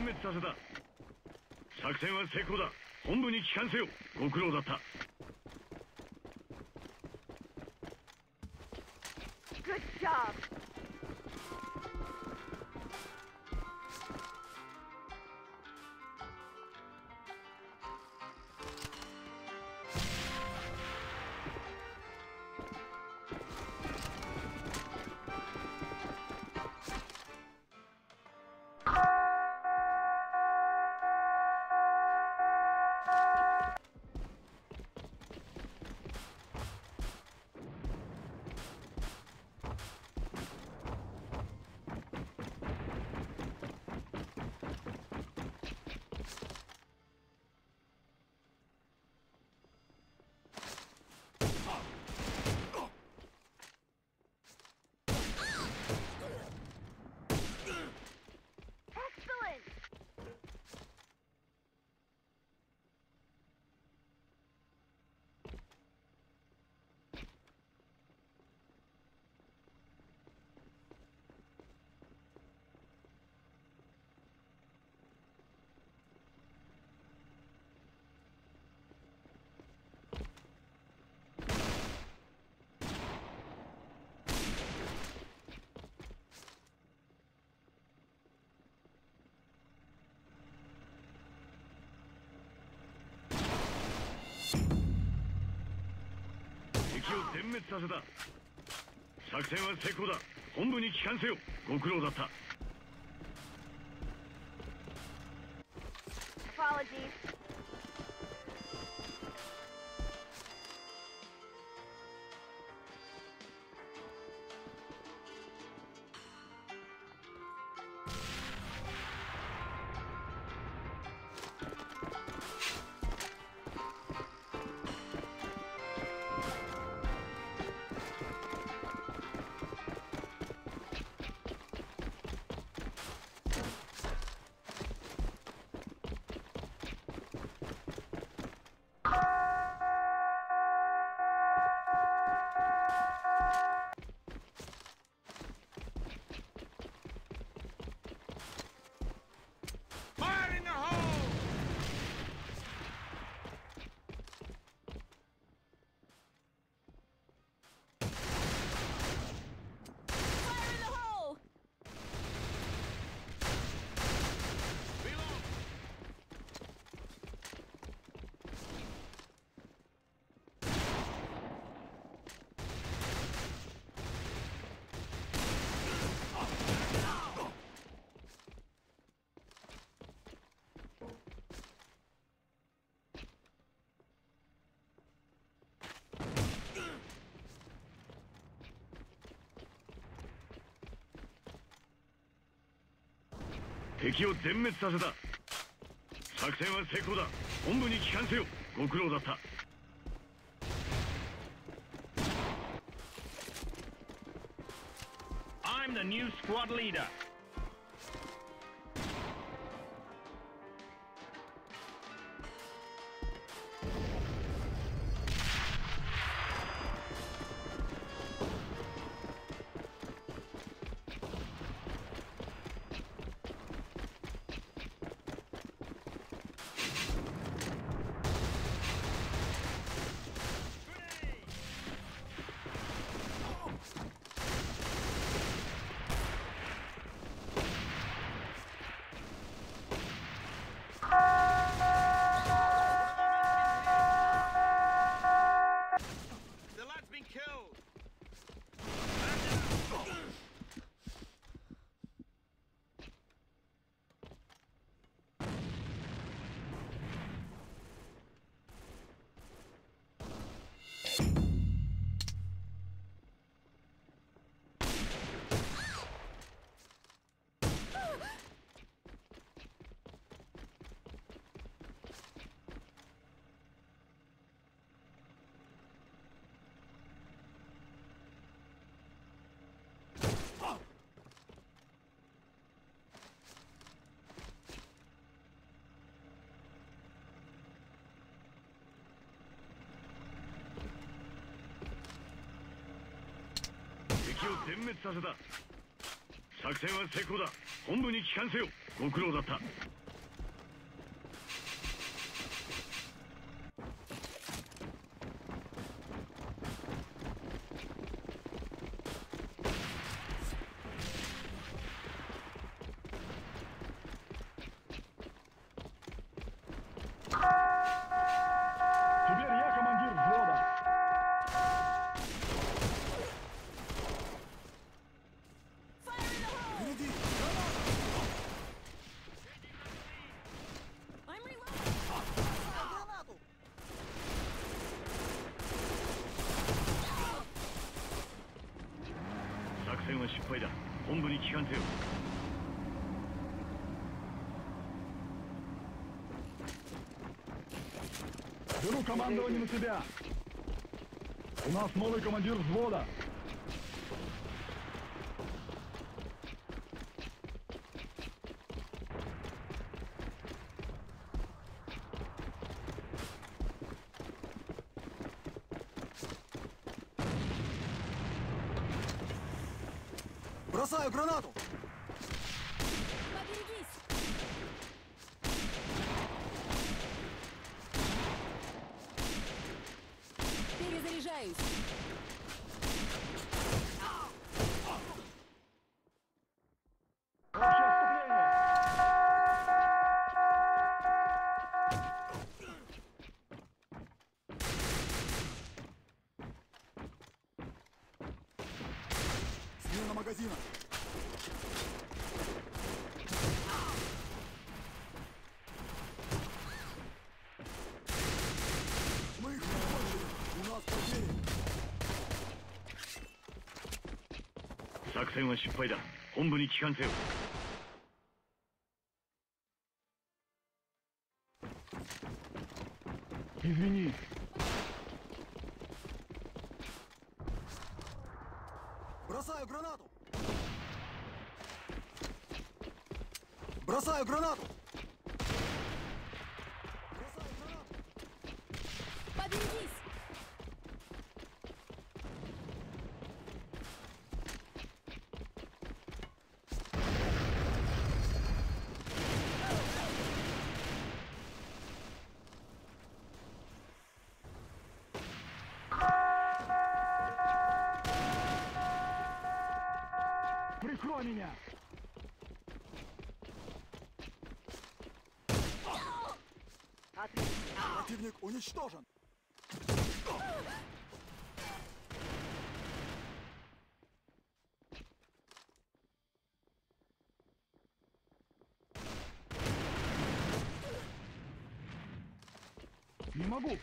滅させた。作戦は成功だ。本部に帰還せよ。ご苦労だった。Good job. 敵を全滅させた。作戦は成功だ。本部に帰還せよ。ご苦労だった。Apologies. 敵を全滅させた。作戦は成功だ。本部に帰還せよ。ご苦労だった。I'm the new squad leader. 全滅させた。作戦は成功だ。本部に帰還せよ。ご苦労だった。本部に帰還せよ Беру командование на себя. У нас новый командир взвода. Бросаю гранату! Поберегись! Перезаряжаюсь! 作戦は失敗だ本部に帰還せよ Извини. Бросаю гранату! Бросаю гранату! Прикрой меня! Противник уничтожен! Не могу!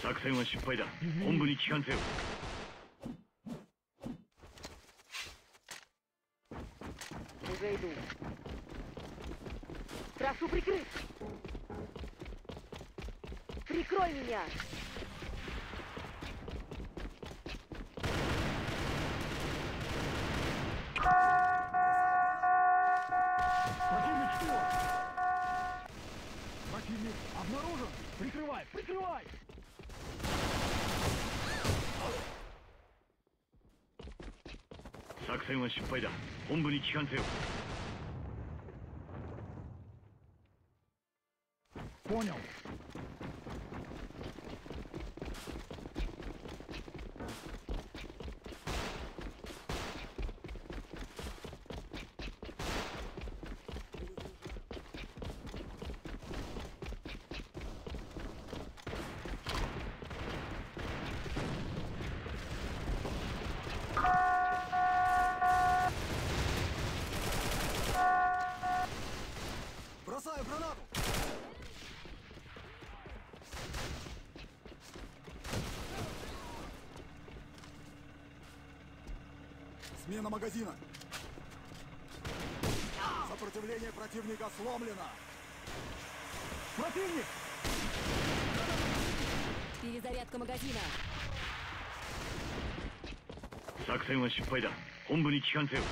作戦は失敗だ本部に帰還せよ Уже иду. Прошу прикрыть! Прикрой меня! Противник что? Противник обнаружен! Прикрывай! Прикрывай! «作戦は失敗だ本部に帰還せよ Понял. Смена магазина. Сопротивление противника сломлено. Противник! Перезарядка магазина! 作戦は失敗だ本部に帰還せよ